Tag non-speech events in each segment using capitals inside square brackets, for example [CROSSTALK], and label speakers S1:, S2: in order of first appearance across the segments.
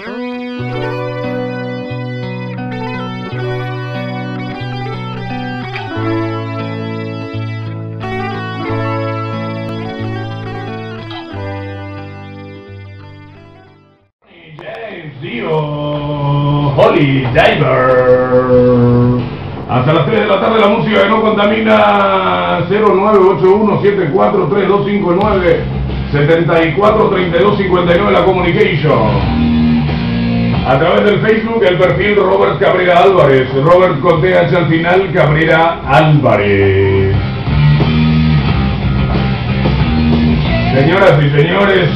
S1: Holly Diver. Hasta las 3 de la tarde la música que no contamina 0981-743259 743259 la communication. A través del Facebook el perfil Robert Cabrera Álvarez, Robert con al final, Cabrera Álvarez. Señoras y señores,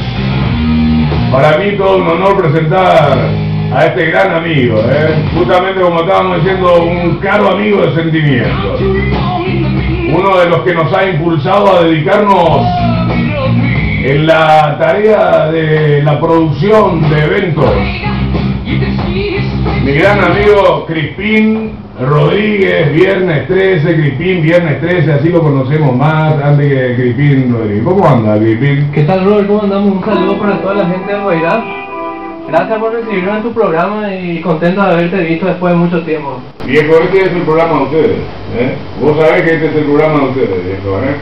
S1: para mí todo un honor presentar a este gran amigo, ¿eh? justamente como estábamos diciendo, un caro amigo de sentimientos. Uno de los que nos ha impulsado a dedicarnos en la tarea de la producción de eventos. Mi gran amigo Crispín Rodríguez, viernes 13, Crispín, viernes 13, así lo conocemos más antes que Crispín Rodríguez. ¿Cómo anda Crispín?
S2: ¿Qué tal, Robert? ¿Cómo andamos? Un saludo para toda la gente de Guairá. Gracias por recibirnos en tu programa y contento de haberte visto después de mucho tiempo.
S1: Viejo, este es el programa de ustedes. ¿eh? Vos sabés que este es el programa de ustedes, viejo. ¿eh?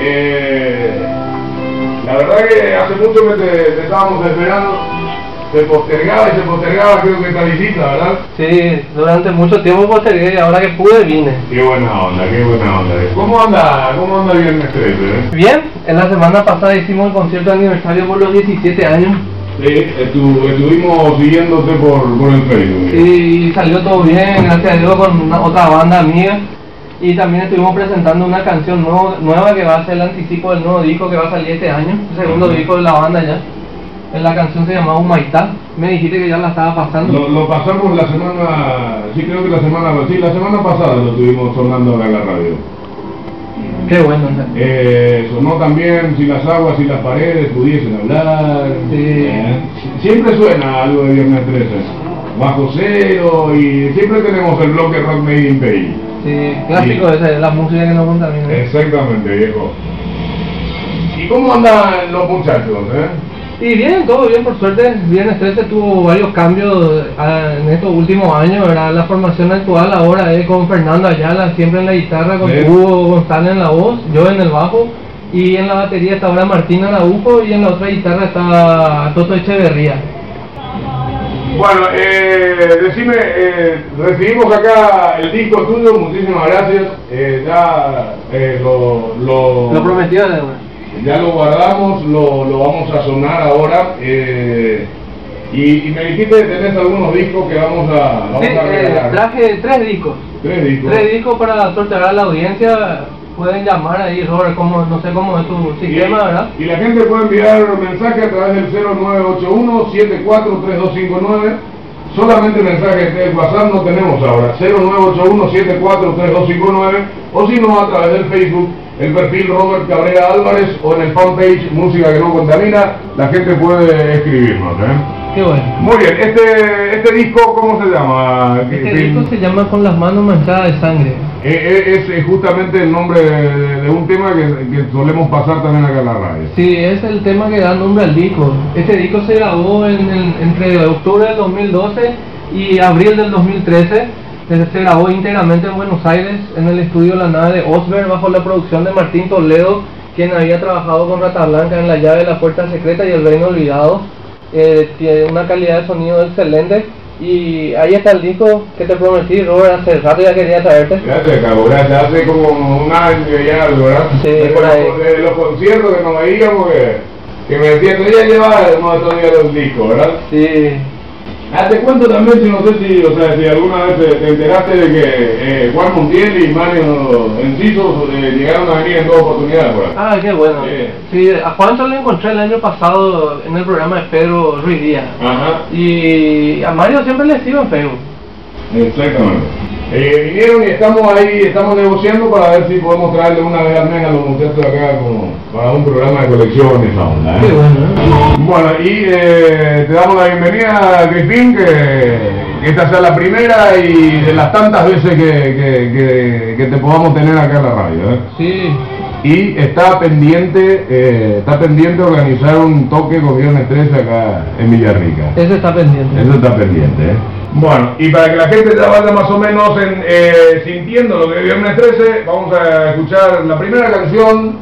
S1: Eh, la verdad que hace mucho que te, te estábamos esperando. Se postergaba y se postergaba, creo que esta visita, ¿verdad?
S2: Sí, durante mucho tiempo postergué y ahora que pude vine.
S1: Qué buena onda, qué buena onda. ¿Cómo anda, cómo anda viernes 13? Eh?
S2: Bien, en la semana pasada hicimos el concierto de aniversario por los 17 años.
S1: Sí, estu- estuvimos siguiéndote por, por el Facebook.
S2: Y salió todo bien, gracias a Dios, con una- otra banda amiga. Y también estuvimos presentando una canción nuevo- nueva que va a ser el anticipo del nuevo disco que va a salir este año, el segundo disco de la banda ya. En la canción se llamaba Humaitá. Me dijiste que ya la estaba pasando.
S1: Lo, lo pasamos la semana, sí creo que la semana, sí, la semana pasada lo estuvimos sonando en la radio.
S2: Qué bueno. ¿no?
S1: Eh, sonó también si las aguas y las paredes pudiesen hablar.
S2: Sí.
S1: Eh, siempre suena algo de Viernes 13. Bajo cero y siempre tenemos el bloque Rock Made in Bay.
S2: Sí, clásico
S1: Sí.
S2: esa es la música que nos contamina.
S1: Exactamente, viejo. ¿Y cómo andan los muchachos? Eh?
S2: Y bien, todo bien, por suerte. Viernes 13 tuvo varios cambios ah, en estos últimos años. ¿verdad? La formación actual ahora es con Fernando Ayala, siempre en la guitarra, con
S1: Sí.
S2: Hugo González en la voz, yo en el bajo. Y en la batería está ahora Martín Araujo y en la otra guitarra está Toto Echeverría.
S1: Bueno, eh, decime, eh, recibimos acá el disco tuyo, muchísimas gracias. Eh, ya eh, lo, lo,
S2: Lo prometido de deuda.
S1: Ya lo guardamos, lo, lo vamos a sonar ahora. eh, y, y me dijiste que tenés algunos discos que vamos a, vamos
S2: Sí,
S1: a
S2: eh, traje tres discos.
S1: Tres discos.
S2: Tres discos para sortear a la audiencia. Pueden llamar ahí, Robert, como, no sé cómo es tu sistema, ¿verdad?
S1: Y la gente puede enviar mensaje a través del 0981-743259. Solamente mensajes de WhatsApp no tenemos ahora. 0981-743259. O si no, a través del Facebook, el perfil Robert Cabrera Álvarez o en el fanpage Música que no contamina, la gente puede escribirnos. ¿eh?
S2: Qué bueno.
S1: Muy bien, este, este disco, ¿cómo se llama?
S2: Este
S1: Crispín?
S2: disco se llama Con las manos manchadas de sangre.
S1: Eh, eh, es, eh, justamente el nombre de, de un tema que, que solemos pasar también acá en la radio.
S2: Sí, es el tema que da nombre al disco. Este disco se grabó en entre octubre del 2012 y abril del 2013. Se se grabó íntegramente en Buenos Aires, en el estudio La Nave de Osberg, bajo la producción de Martín Toledo, quien había trabajado con Rata Blanca en La Llave de la Puerta Secreta y El Reino Olvidado. Eh, tiene una calidad de sonido excelente. Y ahí está el disco que te prometí, Robert, hace rato ya quería traerte.
S1: Cabo, gracias. Hace como un año ya algo, ¿verdad?
S2: Sí,
S1: de,
S2: por ahí.
S1: los, de los conciertos que nos veíamos que, que me decían, ya llevas uno de estos días los discos, ¿verdad?
S2: Sí,
S1: Ah, te cuento también, si no sé si, o sea, si alguna vez te, te enteraste de que eh, Juan Montiel y Mario Enciso eh, llegaron a venir en dos oportunidades por.
S2: Ah, qué bueno.
S1: Sí.
S2: Sí, a Juancho lo encontré el año pasado en el programa de Pedro Ruiz Díaz.
S1: Ajá,
S2: Y a Mario siempre le sigo en Facebook.
S1: exactamente. Eh, vinieron y estamos ahí, estamos negociando para ver si podemos traerle una vez al mes a los muchachos de acá como para un programa de esa onda. ¿eh?
S2: Qué bueno. ¿eh?
S1: Bueno, y eh, te damos la bienvenida, Crispín, que, que esta sea la primera y de las tantas veces que, que, que- te podamos tener acá en la radio. ¿eh?
S2: Sí.
S1: y está pendiente, eh, está pendiente organizar un toque con Viernes 13 acá en Villarrica.
S2: Eso está pendiente.
S1: Eso está pendiente, ¿eh? Bueno, y para que la gente ya vaya más o menos en, eh, sintiendo lo que es Viernes 13, vamos a escuchar la primera canción,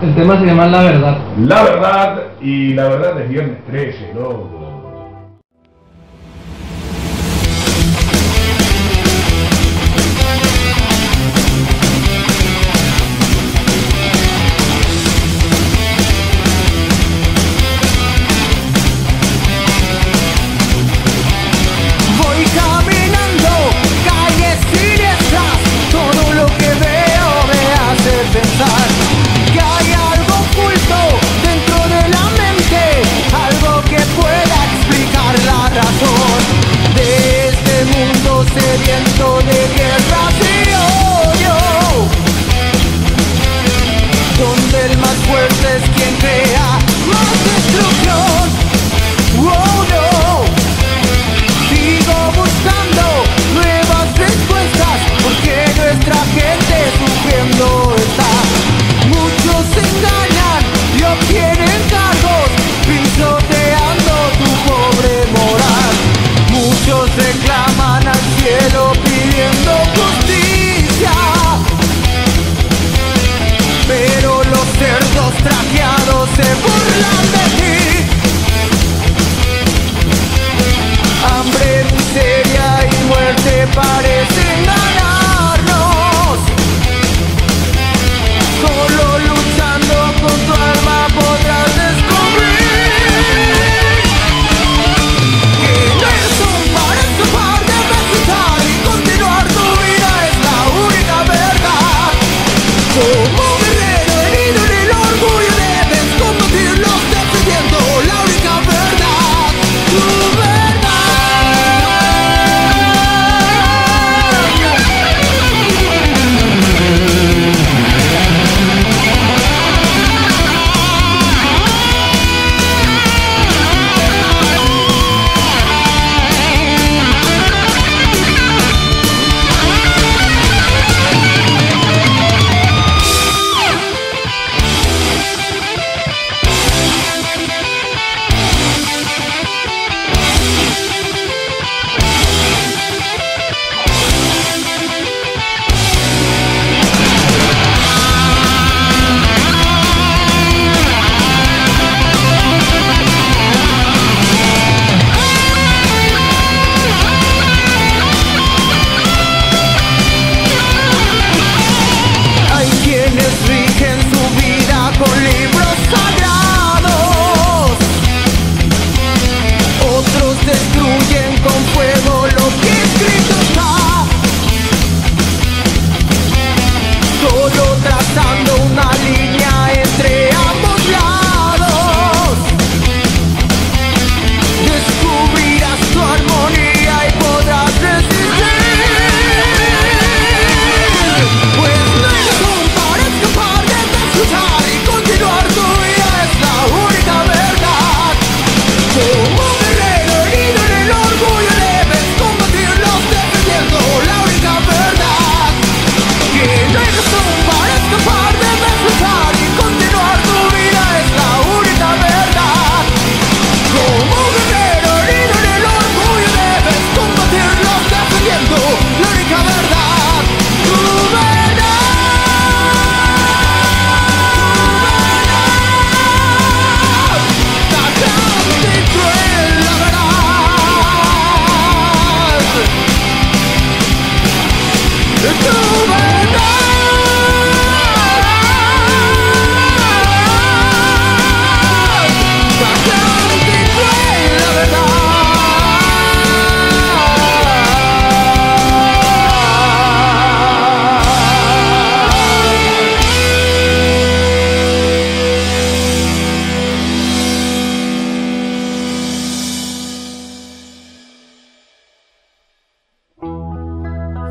S2: El tema se llama La Verdad.
S1: La Verdad, y la verdad es Viernes 13, loco.
S3: Que hay algo oculto dentro de la mente, algo que pueda explicar la razón de este mundo sediento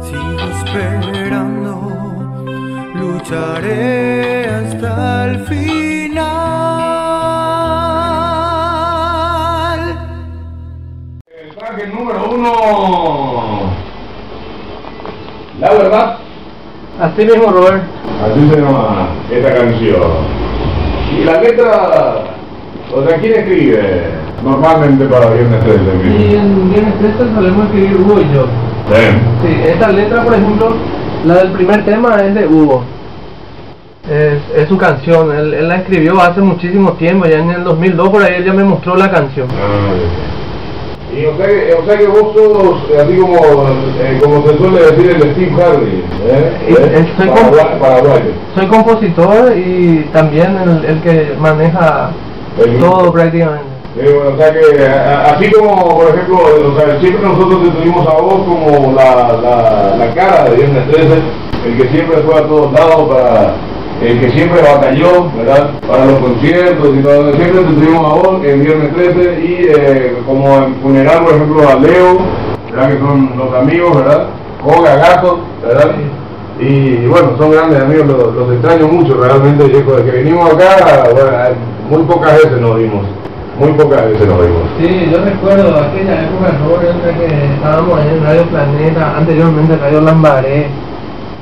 S3: Sigo esperando, lucharé hasta el final.
S1: El traje número uno, la verdad,
S2: Así mismo, Robert.
S1: Así se llama esta canción. Y la letra, o sea, ¿quién escribe normalmente para Viernes 13?
S2: Y en Viernes 13 solemos escribir Hugo y yo. Sí, esta letra, por ejemplo, la del primer tema es de Hugo. Es, es su canción, él, él la escribió hace muchísimo tiempo, ya en el 2002 por ahí él ya me mostró la canción.
S1: Ah, y o sea, que, o sea que vos sos, eh, así como, eh, como se suele decir el Steve Harvey, ¿eh?
S2: Y-
S1: ¿Eh?
S2: soy como-
S1: paraguayo.
S2: Soy compositor y también el, el que maneja
S1: El
S2: todo prácticamente.
S1: Eh, bueno, o sea que, así como, por ejemplo, siempre nosotros te tuvimos a vos como la, la, la cara de Viernes 13, el que siempre fue a todos lados para, el que siempre batalló, ¿verdad? Para los conciertos y todo, siempre tuvimos a vos en Viernes 13 y eh, como en funeral, por ejemplo, a Leo, ¿verdad? Que son los amigos, ¿verdad? Joga, Gato, ¿verdad? Y bueno, son grandes amigos, los, los extraño mucho realmente, de que venimos acá, bueno, muy pocas veces nos vimos, muy pocas veces nos vimos.
S2: Sí, yo recuerdo aquella época, la que estábamos ahí en Radio Planeta, anteriormente Radio Lambaré,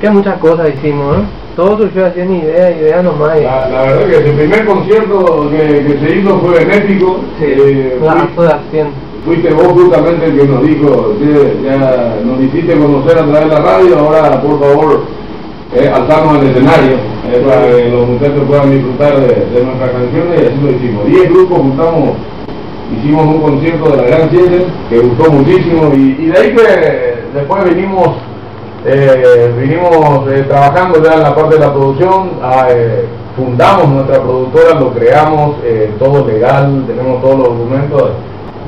S2: que muchas cosas hicimos, ¿eh? Todo surgió así en idea, idea nomás.
S1: La, la verdad que el primer concierto que, que se hizo fue benéfico, eh,
S2: La
S1: fui-
S2: acto de acción.
S1: fuiste vos justamente el que nos dijo, "Che, ya nos hiciste conocer a través de la radio, ahora por favor eh, alzarnos al escenario eh, para que los muchachos puedan disfrutar de, nuestras canciones y así lo hicimos. Diez grupos juntamos, hicimos un concierto de la Gran Siete que gustó muchísimo y, de ahí que después vinimos eh, vinimos eh, trabajando ya en la parte de la producción, ah, eh, fundamos nuestra productora, lo creamos, eh, todo legal, tenemos todos los documentos,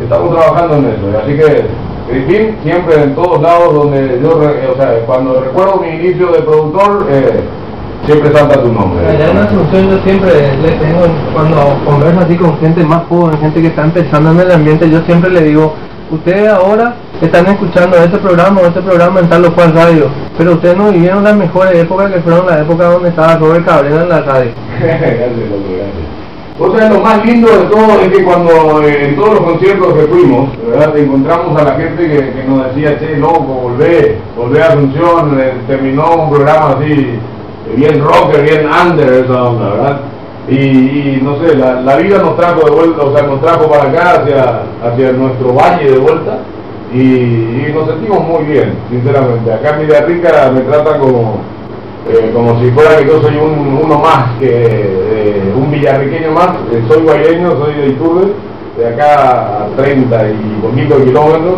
S1: estamos trabajando en eso. Así que, Cristín, siempre en todos lados donde yo, o sea, cuando recuerdo mi inicio de productor, siempre salta tu nombre.
S2: Allá en Asunción yo siempre le tengo, cuando converso así con gente más joven, gente que está empezando en el ambiente, yo siempre le digo, ustedes ahora están escuchando este programa o este programa en tal o cual radio, pero ustedes no vivieron las mejores épocas que fueron las épocas donde estaba Robert Cabrera en la radio. [LAUGHS]
S1: O sea, lo más lindo de todo es que cuando eh, en todos los conciertos que fuimos, ¿verdad? encontramos a la gente que, que nos decía, che, loco, volvé, volvé a Asunción, eh, terminó un programa así, bien rocker, bien under, esa onda, ¿verdad? Y, no sé, la, la vida nos trajo de vuelta, o sea, nos trajo para acá, hacia, hacia nuestro valle de vuelta, y, y nos sentimos muy bien, sinceramente. Acá en Villarrica me tratan como, eh, como si fuera que yo soy un, uno más, que eh, un villarriqueño más, Eh, soy guayeño, soy de Iturbe, de acá a 30 y poquito kilómetros,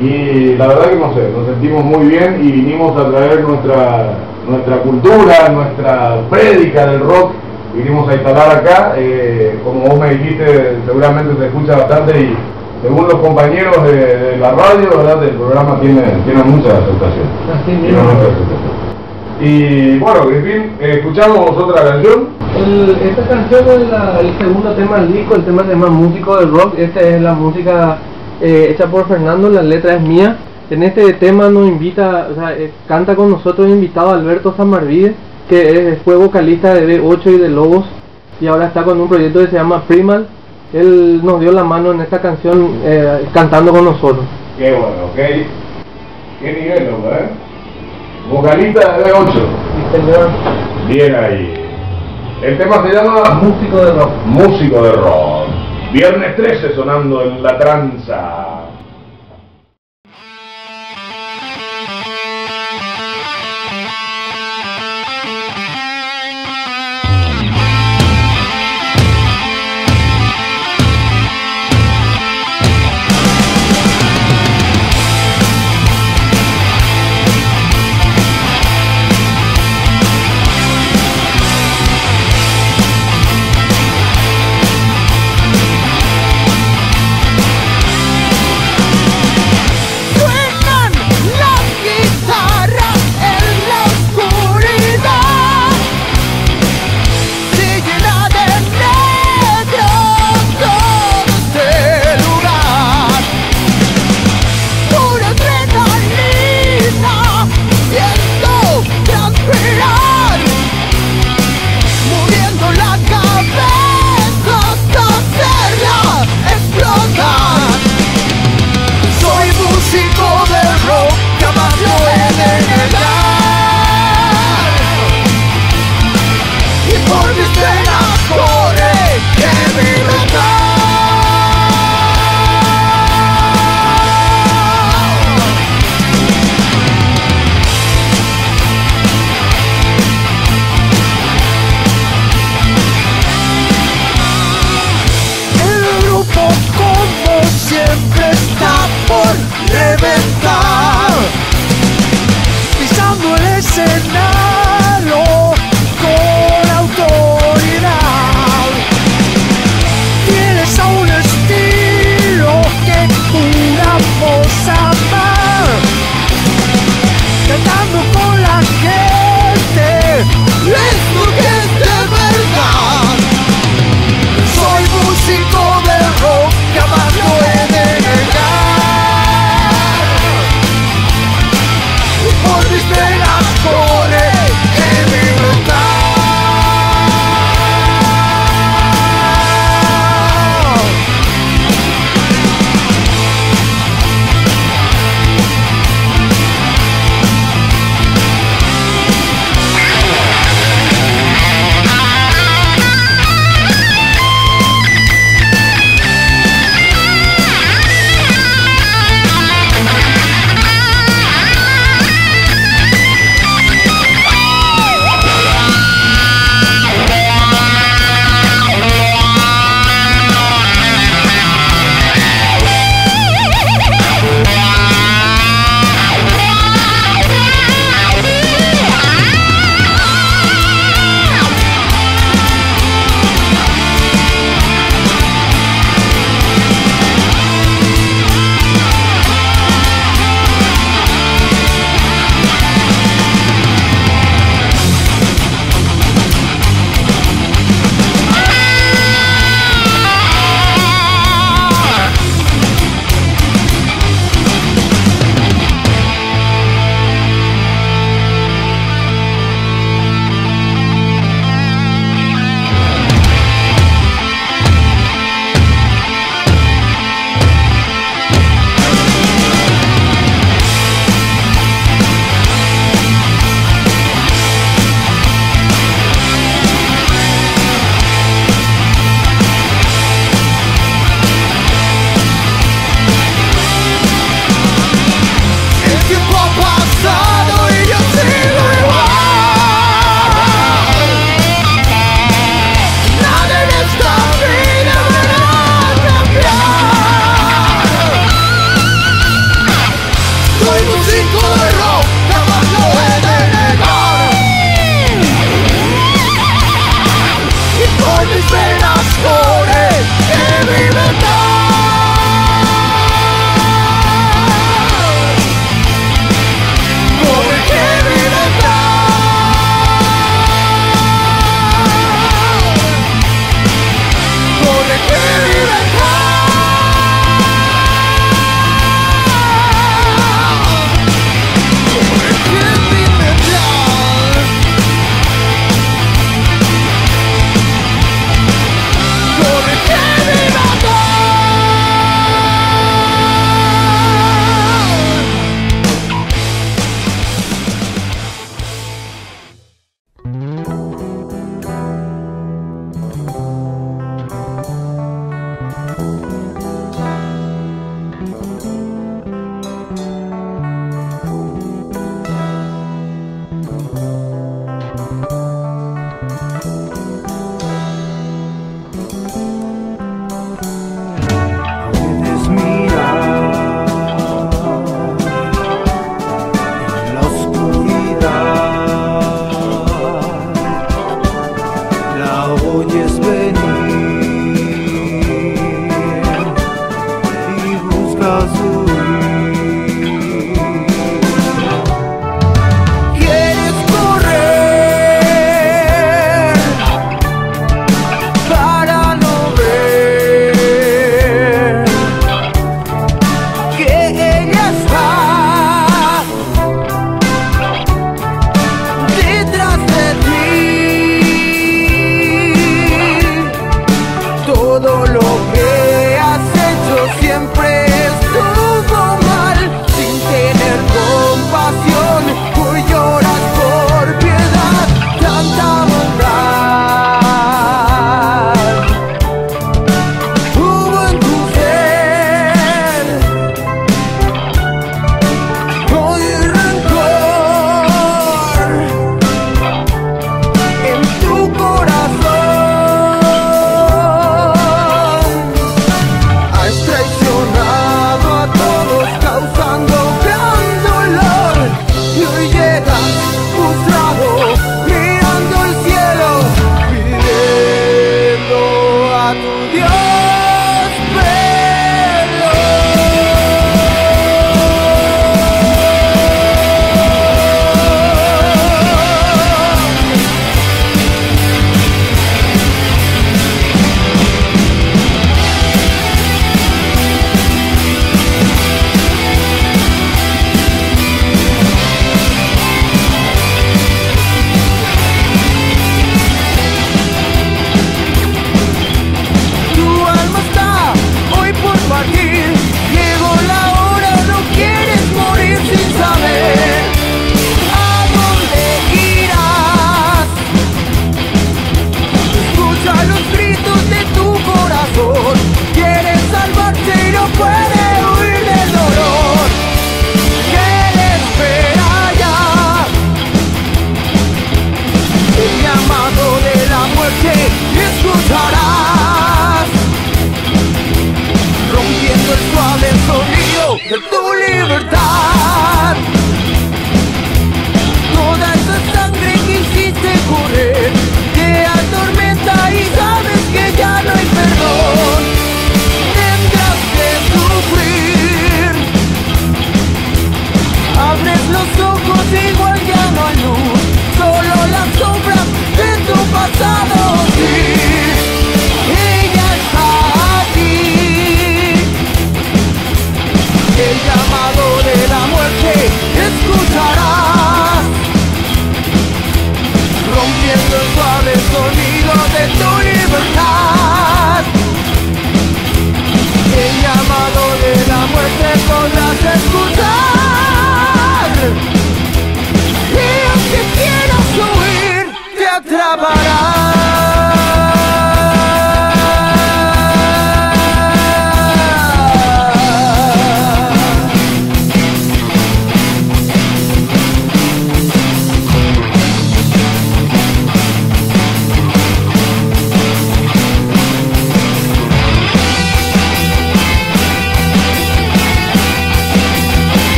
S1: y la verdad que no sé, nos sentimos muy bien y vinimos a traer nuestra, nuestra cultura, nuestra prédica del rock, vinimos a instalar acá, eh, como vos me dijiste, seguramente se escucha bastante y según los compañeros de, de la radio, ¿verdad? del programa tiene, tiene mucha aceptación.
S2: Así
S1: Tiene
S2: mismo.
S1: mucha aceptación. Y bueno, Griffin, escuchamos otra canción.
S2: El- esta canción es la- el segundo tema del disco, el tema se llama Músico del Rock, esta es la música eh, hecha por Fernando, la letra es mía. En este tema nos invita, o sea, eh, canta con nosotros invitado Alberto Samarvide, que es- fue vocalista de B8 y de Lobos, y ahora está con un proyecto que se llama Primal. Él nos dio la mano en esta canción eh, cantando con nosotros.
S1: Qué bueno, ok. Qué nivel, ¿eh? Vocalista de B8.
S2: Sí, señor.
S1: Bien ahí. El tema se llama
S2: Músico de rock.
S1: Músico de Rock. Viernes 13 sonando en la tranza.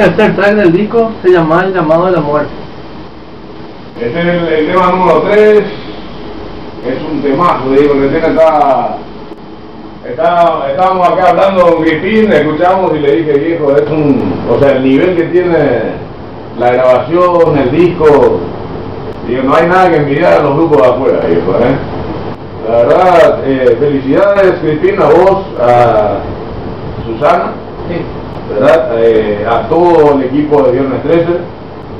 S2: Tercer track del disco, se llama El llamado de la muerte.
S1: Este es el, tema número 3. Es un temazo, digo, recién está, está, estábamos acá hablando con Gripín, escuchamos y le dije, viejo, es un, o sea, el nivel que tiene la grabación, el disco, digo, no hay nada que envidiar a los grupos de afuera, viejo, ¿eh? La verdad, eh, felicidades, Gripín, a vos, a Susana. ¿Verdad? Eh, a todo el equipo de Viernes 13.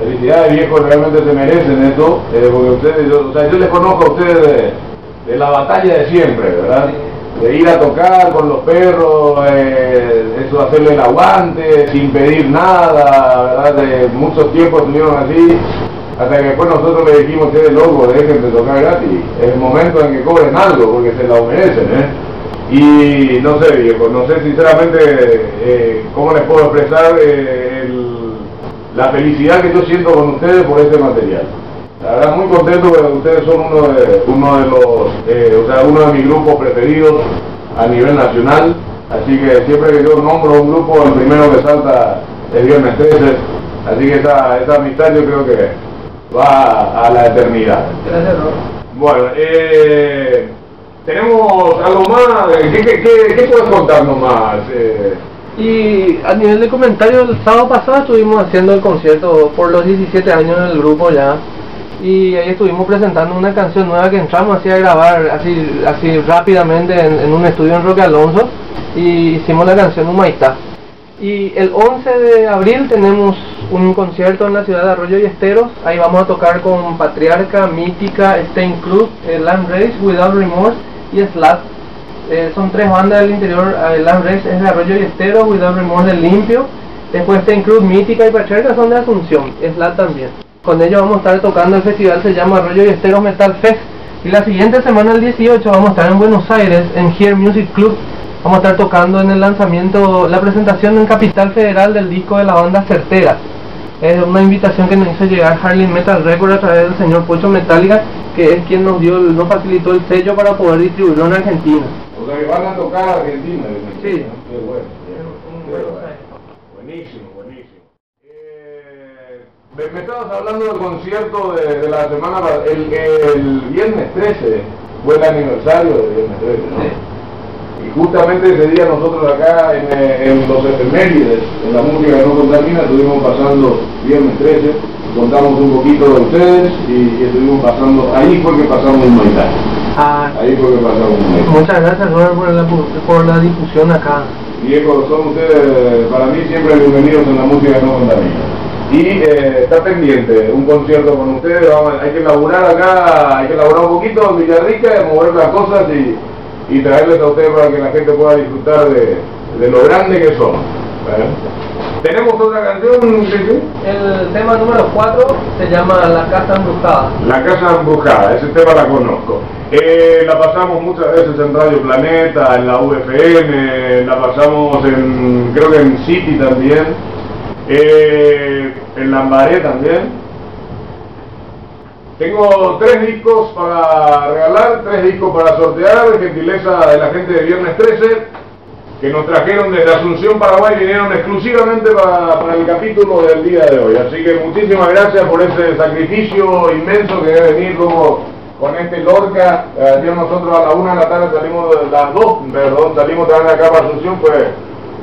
S1: Felicidades viejos, realmente se merecen esto, eh, porque ustedes, yo, o sea, yo les conozco a ustedes de, la batalla de siempre, ¿verdad? De ir a tocar con los perros, eh, eso hacerle el aguante, sin pedir nada, ¿verdad? De muchos tiempos estuvieron así, hasta que después nosotros le dijimos, ustedes locos, dejen de tocar gratis, es el momento en que cobren algo, porque se lo merecen, ¿eh? Y no sé, viejo, no sé sinceramente eh, cómo les puedo expresar eh, el- la felicidad que yo siento con ustedes por este material. La verdad muy contento porque ustedes son uno de, uno de los, eh, o sea, uno de mis grupos preferidos a nivel nacional. Así que siempre que yo nombro un grupo, el primero que salta es Viernes 13. Así que esa, esa amistad yo creo que va a la eternidad.
S2: Gracias, Rob.
S1: Bueno, eh, tenemos algo más. ¿Qué, qué, qué, qué puedes contarnos más? Eh,
S2: Y a nivel de comentarios, el sábado pasado estuvimos haciendo el concierto por los 17 años del grupo ya. Y ahí estuvimos presentando una canción nueva que entramos así a grabar así, así rápidamente en, en un estudio en Roque Alonso. Y hicimos la canción Humaitá. Y el 11 de abril tenemos un concierto en la ciudad de Arroyo y Esteros. Ahí vamos a tocar con Patriarca, Mítica, Stain Cruz, eh, Land Race, Without Remorse y Slat. Eh, son tres bandas del interior. eh, Land Race es de Arroyo y Esteros, Without Remorse del Limpio. Después Stain Cruz, Mítica y Patriarca son de Asunción. Slat también. Con ellos vamos a estar tocando el festival, se llama Arroyo y Esteros Metal Fest. Y la siguiente semana, el 18, vamos a estar en Buenos Aires, en Here Music Club. Vamos a estar tocando en el lanzamiento, la presentación en Capital Federal del disco de la banda Certera. Es una invitación que nos hizo llegar Harley Metal Record a través del señor Pocho Metallica, que es quien nos dio, nos facilitó el sello para poder distribuirlo en Argentina.
S1: o sea que van a tocar a Argentina.
S2: Sí.
S1: Qué bueno. Qué. Buenísimo, buenísimo. Eh, me, me estabas hablando del concierto de, de la semana, el, el viernes 13, fue el aniversario del viernes 13, ¿no?
S2: Sí.
S1: Y justamente ese día nosotros acá en, eh, en los efemérides, en la música que no contamina, estuvimos pasando viernes 13, contamos un poquito de ustedes y, y estuvimos pasando, ahí fue que pasamos un maitá,
S2: Ah,
S1: ahí fue que pasamos un maitá.
S2: muchas gracias Robert por la, por la difusión acá.
S1: Viejo, son ustedes para mí siempre bienvenidos en la música que no contamina. Y eh, está pendiente un concierto con ustedes, vamos, hay que laburar acá, hay que laburar un poquito en Villarrica, mover las cosas y, y traerles a ustedes para que la gente pueda disfrutar de, de lo grande que son. ¿eh? ¿Tenemos otra canción?
S2: El tema número 4 se llama La Casa Embrujada.
S1: La Casa Embrujada, ese tema la conozco. Eh, la pasamos muchas veces en Radio Planeta, en la UFM, la pasamos en, creo que en City también, eh, en Lambaré también. Tengo tres discos para regalar, tres discos para sortear, gentileza de la gente de Viernes 13, que nos trajeron desde Asunción, Paraguay, vinieron exclusivamente para, para el capítulo del día de hoy. Así que muchísimas gracias por ese sacrificio inmenso que debe venir como con este Lorca. Ayer nosotros a la una de la tarde salimos, las dos, perdón, salimos también acá para Asunción, fue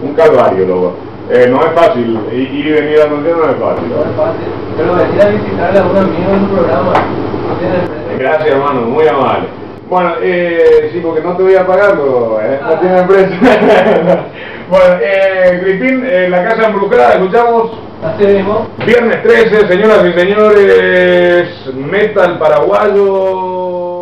S1: un calvario, loco. Eh, no es fácil, ir y venir a Asunción no es fácil.
S2: No es fácil. Pero venir a visitarle a un amigo en su programa.
S1: Gracias, hermano, muy amable. Bueno, eh, sí, porque no te voy a pagar, pero, eh, no tiene precio. [LAUGHS] bueno, eh, Cristín, eh, la casa embrujada, escuchamos
S2: Así mismo.
S1: viernes 13, señoras y señores, metal paraguayo.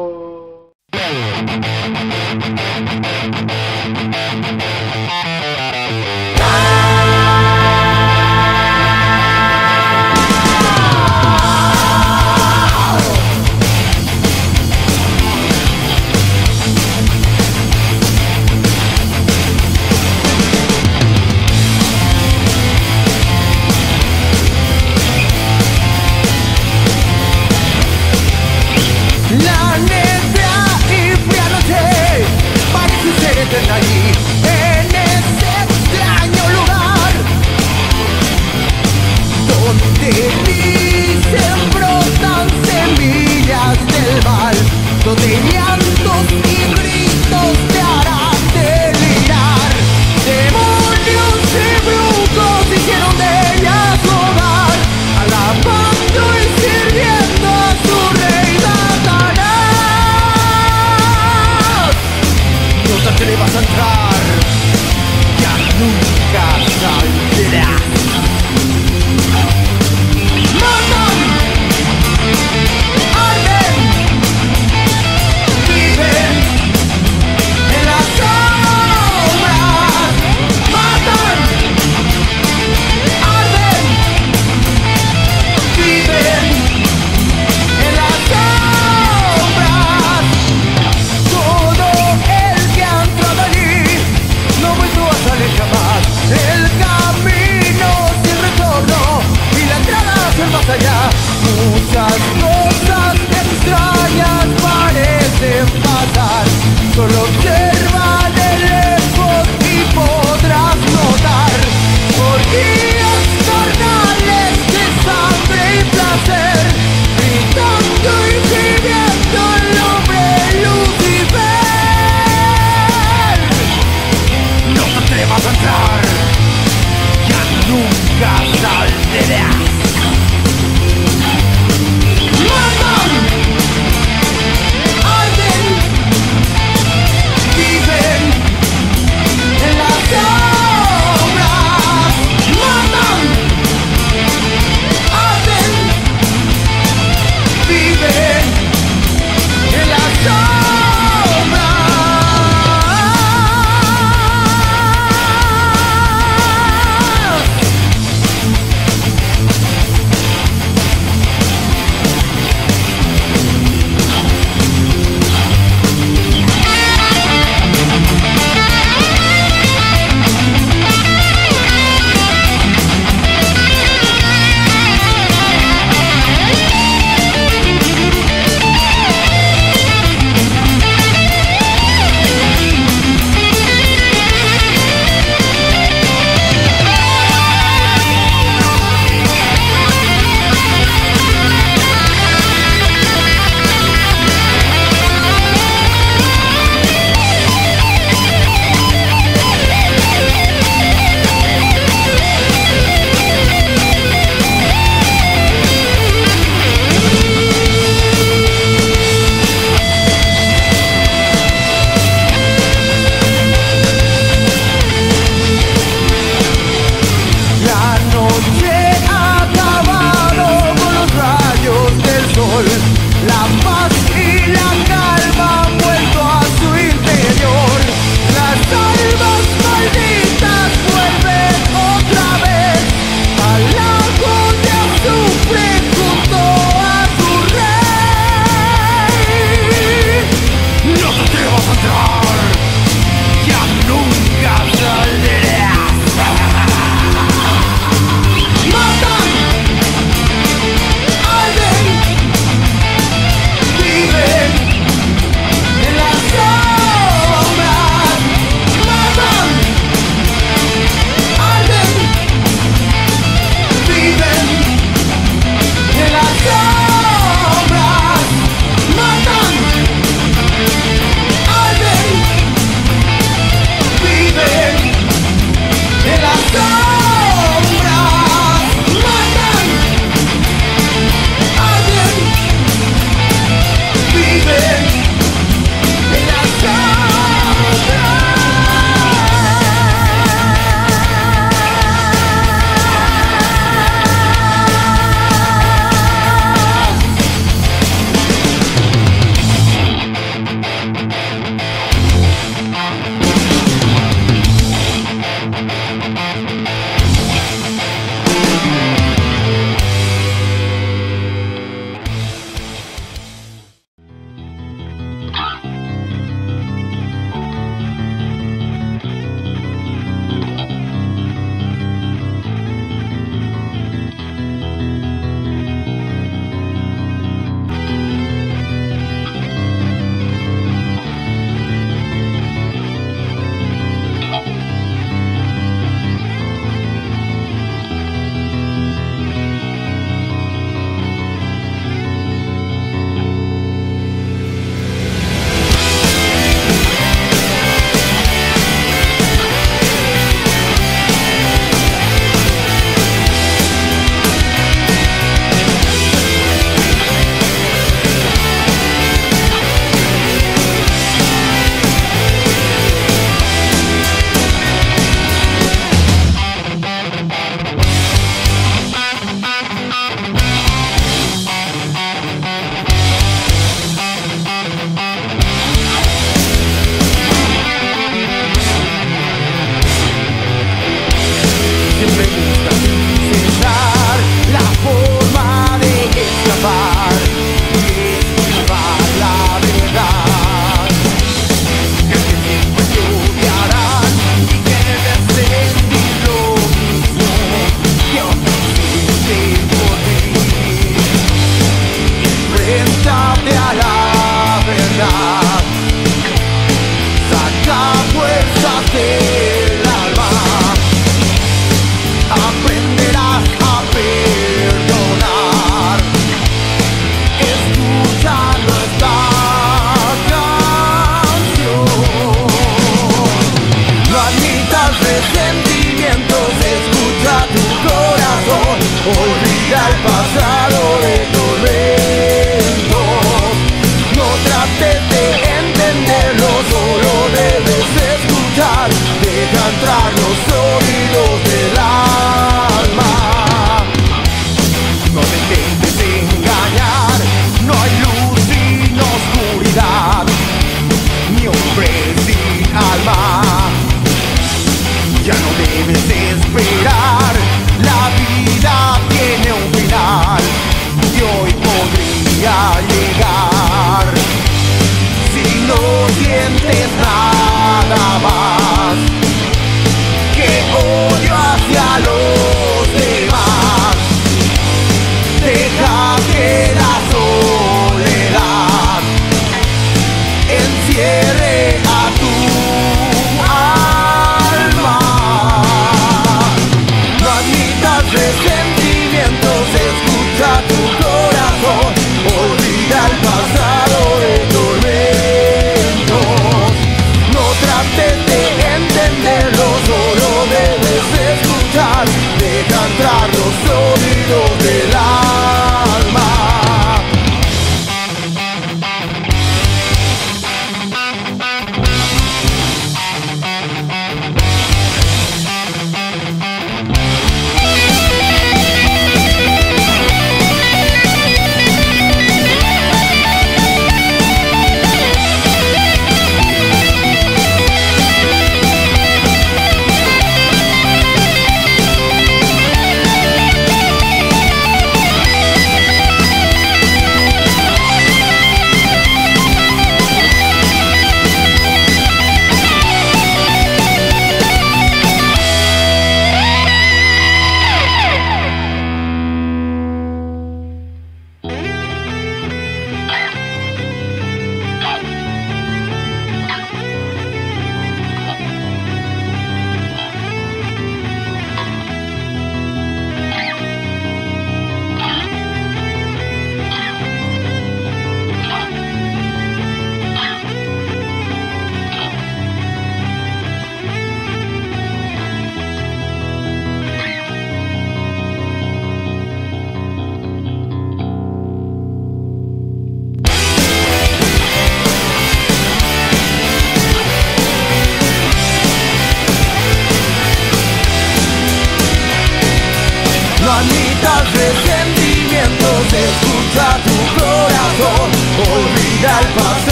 S3: Escucha tu corazón. Olvida el pasado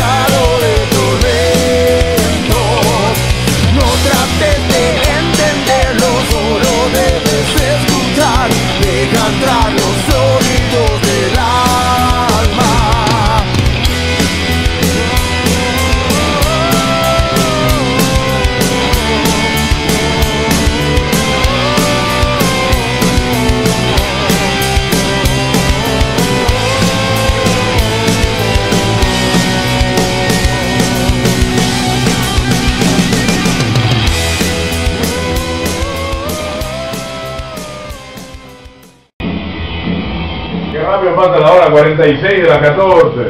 S3: 36 de
S1: las 14.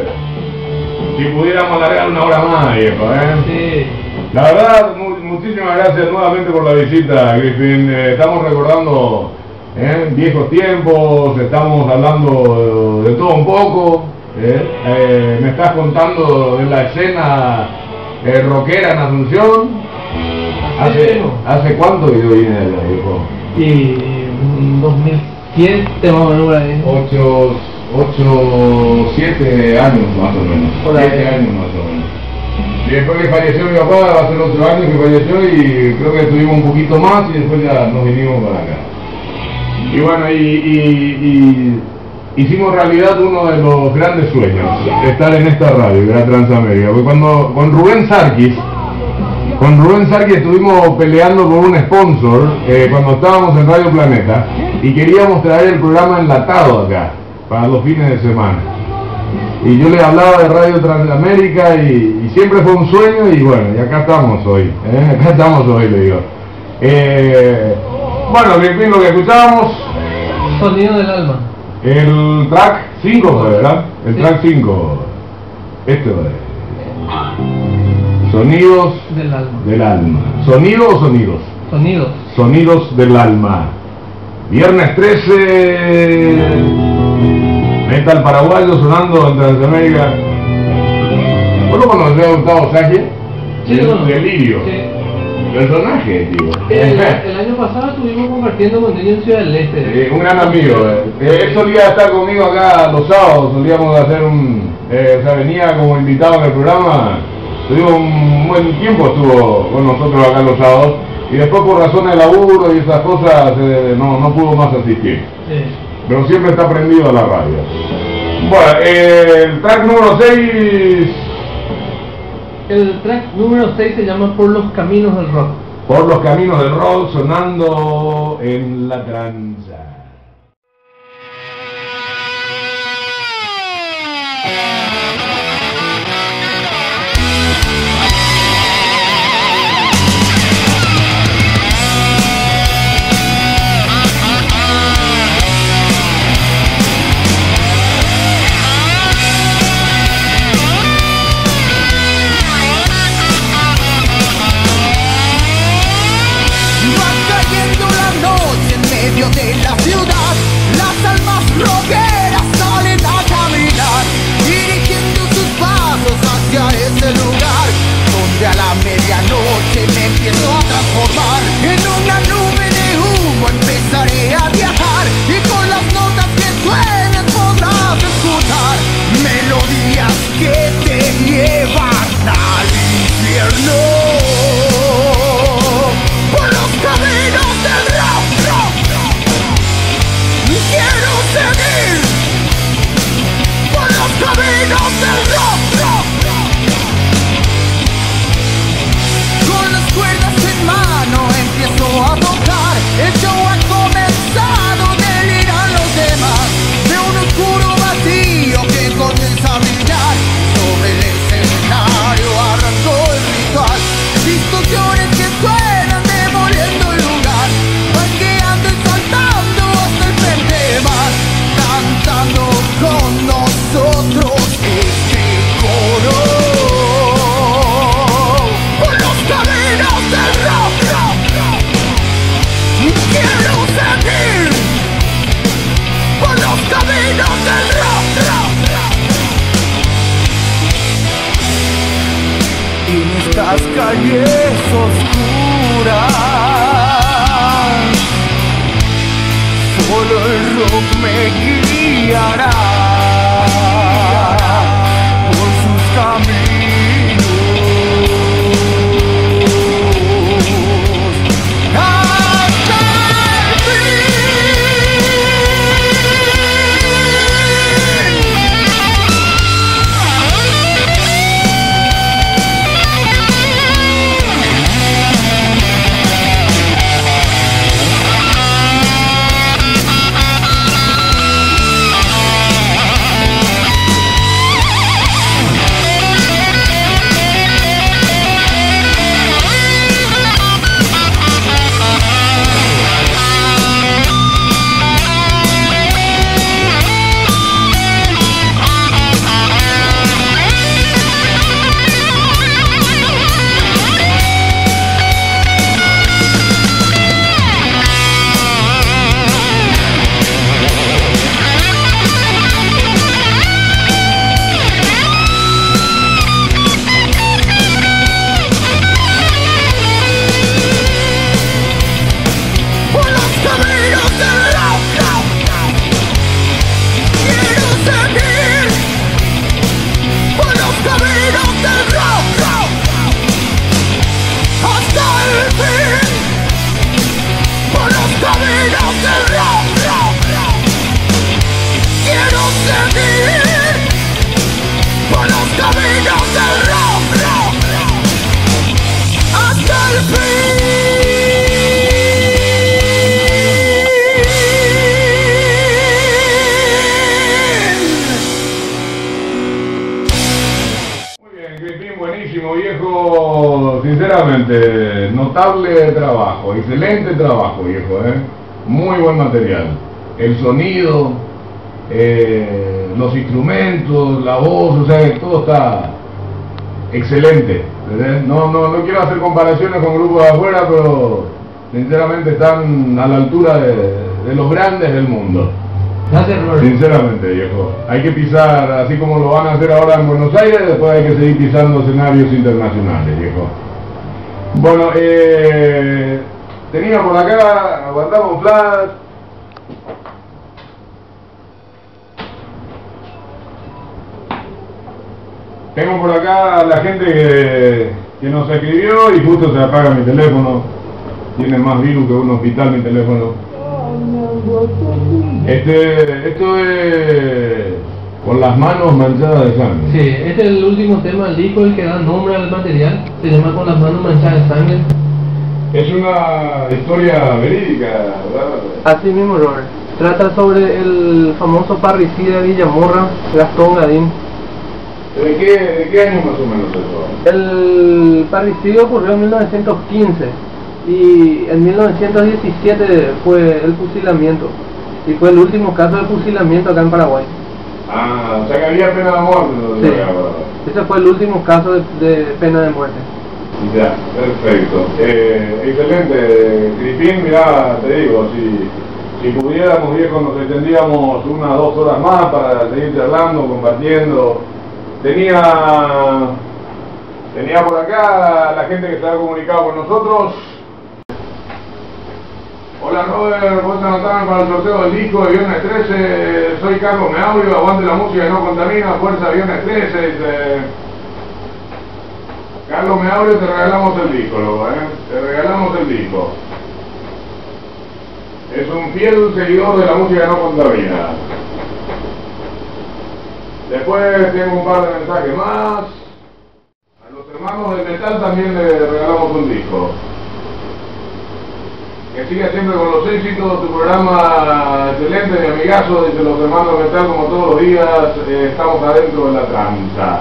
S1: Si pudiéramos alargar una hora más, viejo. ¿eh? La verdad, muchísimas gracias nuevamente por la visita, Griffin. Eh, estamos recordando ¿eh? viejos tiempos, estamos hablando de, todo un poco. me estás contando de la escena rockera en Asunción. ¿Hace, ¿hace cuánto yo vine allá, viejo?
S2: Y mm, 2007 más o menos. 8 ahí.
S1: Ocho, ocho, siete años más o menos.
S2: Por ahí.
S1: Siete años más o menos. Y después que falleció mi papá, va a ser otro año que falleció y creo que estuvimos un poquito más y después ya nos vinimos para acá. Y bueno, y, y- y hicimos realidad uno de los grandes sueños, estar en esta radio, que era Transamérica. Porque cuando con Rubén Sarkis, con Rubén Sarkis estuvimos peleando por un sponsor eh, cuando estábamos en Radio Planeta y queríamos traer el programa enlatado acá, para los fines de semana. Y yo le hablaba de Radio Transamérica y, y siempre fue un sueño y bueno, y acá estamos hoy, ¿eh? acá estamos hoy, le digo. Eh, bueno, en fin, lo que escuchábamos,
S2: Sonido del alma.
S1: el track 5 fue, ¿verdad? El
S2: Sí.
S1: track 5. Este fue. Sonidos
S2: Del alma.
S1: del alma. ¿Sonido o sonidos?
S2: Sonidos.
S1: Sonidos del alma. Viernes 13. Metal paraguayo sonando en Transamérica. ¿Vos lo conocés a Gustavo Sánchez?
S2: Sí,
S1: El
S2: bueno.
S1: Delirio.
S2: Sí.
S1: Personaje, tío.
S2: El, [LAUGHS] el año pasado estuvimos compartiendo con ellos en Ciudad del Este.
S1: Eh, un gran amigo. eh. Eh, él solía estar conmigo acá los sábados, solíamos hacer un... eh, o sea, venía como invitado en el programa. Tuvimos un buen tiempo, estuvo con nosotros acá los sábados. Y después por razones de laburo y esas cosas eh, no, no pudo más asistir.
S2: Sí.
S1: Pero siempre está prendido a la radio. Bueno, eh, el track número 6,
S2: El track número 6 se llama Por los caminos del rock.
S1: por los caminos del rock, sonando en la tranza.
S3: Medio de la ciudad. Las almas rockeras salen a caminar Dirigiendo sus pasos hacia ese lugar Donde a la medianoche me empiezo a transformar En
S1: sonido, eh, los instrumentos, la voz, o sea, todo está excelente. ¿verdad? No, no, no quiero hacer comparaciones con grupos de afuera, pero sinceramente están a la altura de, de los grandes del mundo. Sinceramente, viejo. Hay que pisar, así como lo van a hacer ahora en Buenos Aires, después hay que seguir pisando escenarios internacionales, viejo. Bueno, eh, tenía por acá, aguantamos flash. Tengo por acá a la gente que, que nos escribió y justo se apaga mi teléfono. Tiene más virus que un hospital mi teléfono. Este, esto es con las manos manchadas de sangre.
S2: Sí, este es el último tema del disco, el que da nombre al material. Se llama Con las manos manchadas de sangre.
S1: Es una historia verídica, ¿verdad?
S2: Así mismo, Robert. Trata sobre el famoso parricida de Villamorra, Gastón Gadín.
S1: ¿De qué, ¿De qué año más o menos eso?
S2: El parricidio ocurrió en 1915 y en 1917 fue el fusilamiento. Y fue el último caso de fusilamiento acá en Paraguay.
S1: Ah, o sea que había pena de muerte. ¿no?
S2: Sí. Ese fue el último caso de, de pena de muerte.
S1: Ya, perfecto. Eh, excelente, Crispín, mirá, te digo, si, si pudiéramos, viejo, nos extendíamos unas dos horas más para seguir charlando, compartiendo. Tenía, tenía por acá la gente que estaba comunicado con nosotros. Hola Robert, vos te anotaron para el sorteo del disco de Viernes 13, soy Carlos Meaurio, aguante la música y no contamina, fuerza Viernes 13, dice... Carlos Meaurio, te regalamos el disco, loco, ¿eh? Te regalamos el disco. Es un fiel seguidor de la música no contamina. Después tengo un par de mensajes más. A los hermanos del metal también le regalamos un disco. Que siga siempre con los éxitos, tu programa excelente, mi amigazo, dice los hermanos del metal como todos los días, eh, estamos adentro de la tranza.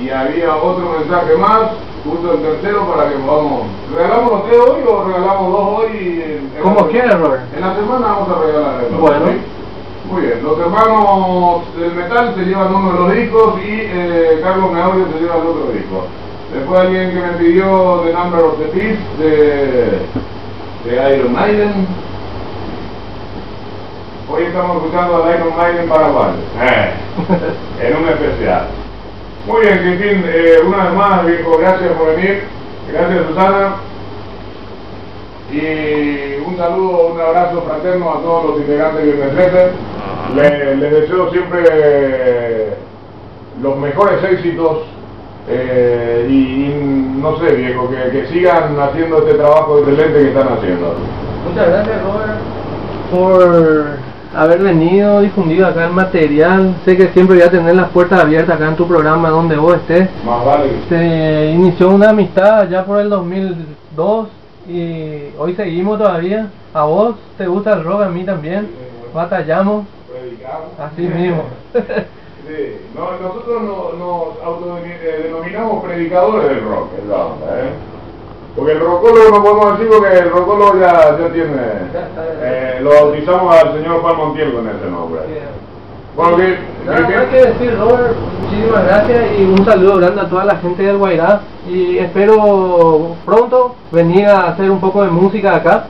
S1: Y había otro mensaje más, justo el tercero para que podamos... ¿Regalamos los tres hoy o regalamos dos hoy?
S2: Como quieras, Robert.
S1: En la semana vamos a regalar el
S2: Bueno.
S1: ¿sí? Muy bien, los hermanos del metal se llevan uno de los discos y eh, Carlos Meaurio se lleva el otro disco. Después alguien que me pidió The Number of the Beast de, Iron Maiden. Hoy estamos escuchando al Iron Maiden Paraguay. Eh, en un especial. Muy bien, Cristín, eh, una vez más, viejo, gracias por venir. Gracias, Susana. Y un saludo, un abrazo fraterno a todos los integrantes de 13. Le- les deseo siempre los mejores éxitos eh, y, y no sé, viejo, que, que sigan haciendo este trabajo excelente que están haciendo.
S2: Muchas gracias, Robert, por haber venido, difundido acá el material. Sé que siempre voy a tener las puertas abiertas acá en tu programa donde vos estés.
S1: Más vale
S2: Se inició una amistad ya por el 2002 y hoy seguimos todavía. A vos te gusta el rock, a mí también. Batallamos,
S1: predicamos.
S2: así mismo. [LAUGHS]
S1: Sí, no, nosotros no- nos autodenominamos predicadores del rock, onda, ¿eh? Porque el rocólogo no podemos decir porque el rocólogo ya, ya tiene... eh, lo bautizamos al señor Juan Montiel con ese nombre. Bueno, que...
S2: Nada más que decir, Robert, muchísimas gracias y un saludo grande a toda la gente del Guairá y espero pronto venir a hacer un poco de música acá.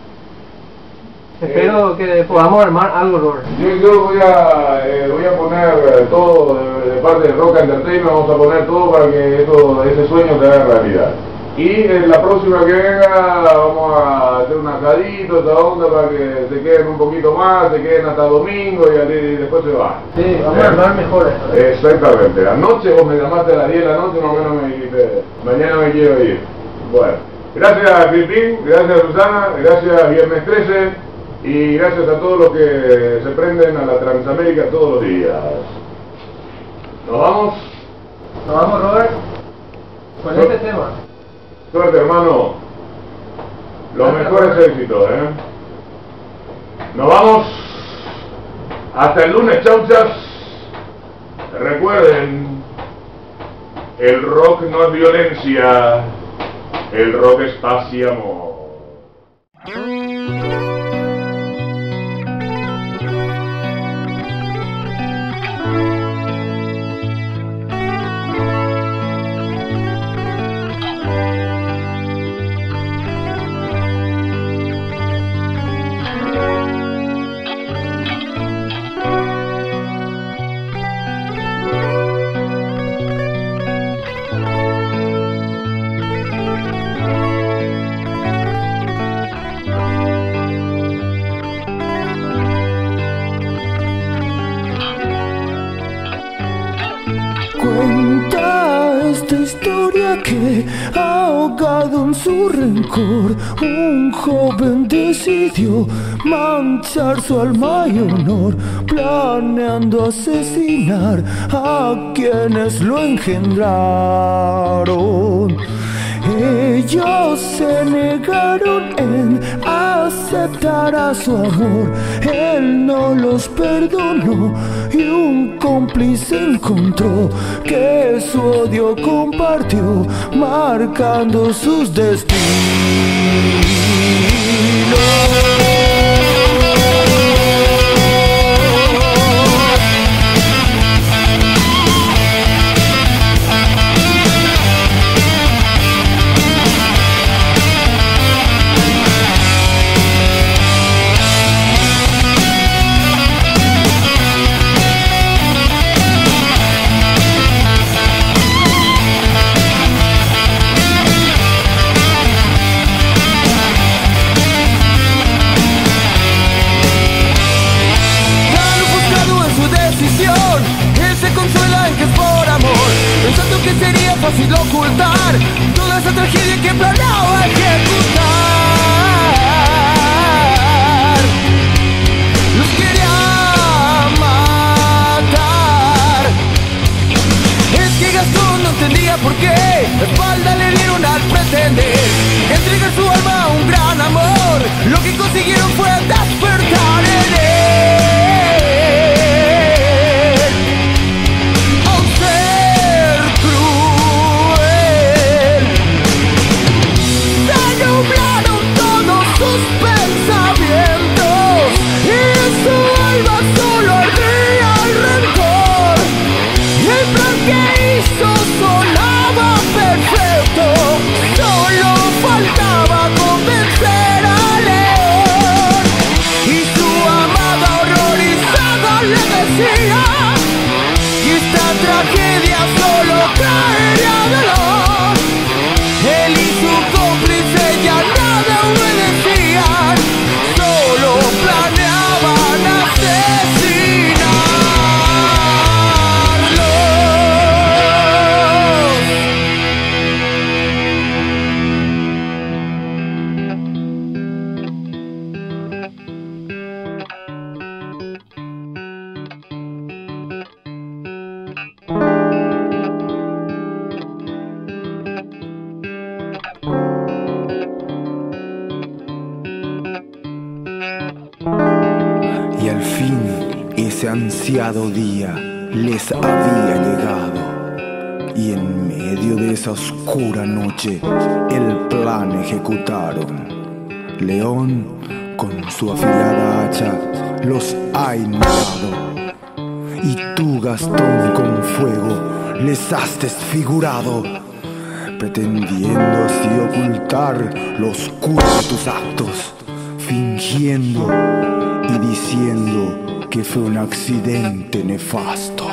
S2: Espero que podamos armar algo, Robert.
S1: Yo, yo voy, a, eh, voy a poner eh, todo de, de parte de Rock Entertainment, vamos a poner todo para que esto, ese sueño se haga realidad. Y en la próxima que venga vamos a hacer un asadito, esta onda para que se queden un poquito más, se queden hasta domingo y, después se van.
S2: Sí, vamos a armar mejor esto. ¿eh?
S1: Exactamente. Anoche vos me llamaste a las 10 de la noche, más o menos me dijiste, mañana me quiero ir. Bueno, gracias Cristín, gracias Susana, gracias Viernes 13 y gracias a todos los que se prenden a la Transamérica todos los días. ¿Nos vamos?
S2: Nos vamos, Robert, con
S1: Su-
S2: este tema.
S1: Suerte, hermano. Los mejores éxitos, ¿eh? Nos vamos. Hasta el lunes, chauchas. Recuerden, el rock no es violencia, el rock es paz y amor.
S3: Joven decidió manchar su alma y honor, planeando asesinar a quienes lo engendraron. Ellos se negaron en aceptar a su amor. Él no los perdonó y un cómplice encontró que su odio compartió, marcando sus destinos. Música tragedia que planeaba ejecutar. Los quería matar. Es que Gastón no entendía por qué la espalda le dieron al pretender entregar su alma a un gran amor. Lo que consiguieron fue despertar en él nada obedecían,
S4: oscura noche el plan ejecutaron. León con su afilada hacha los ha inmolado. Y tú, Gastón, con fuego les has desfigurado, pretendiendo así ocultar lo oscuro de tus actos, fingiendo y diciendo que fue un accidente nefasto.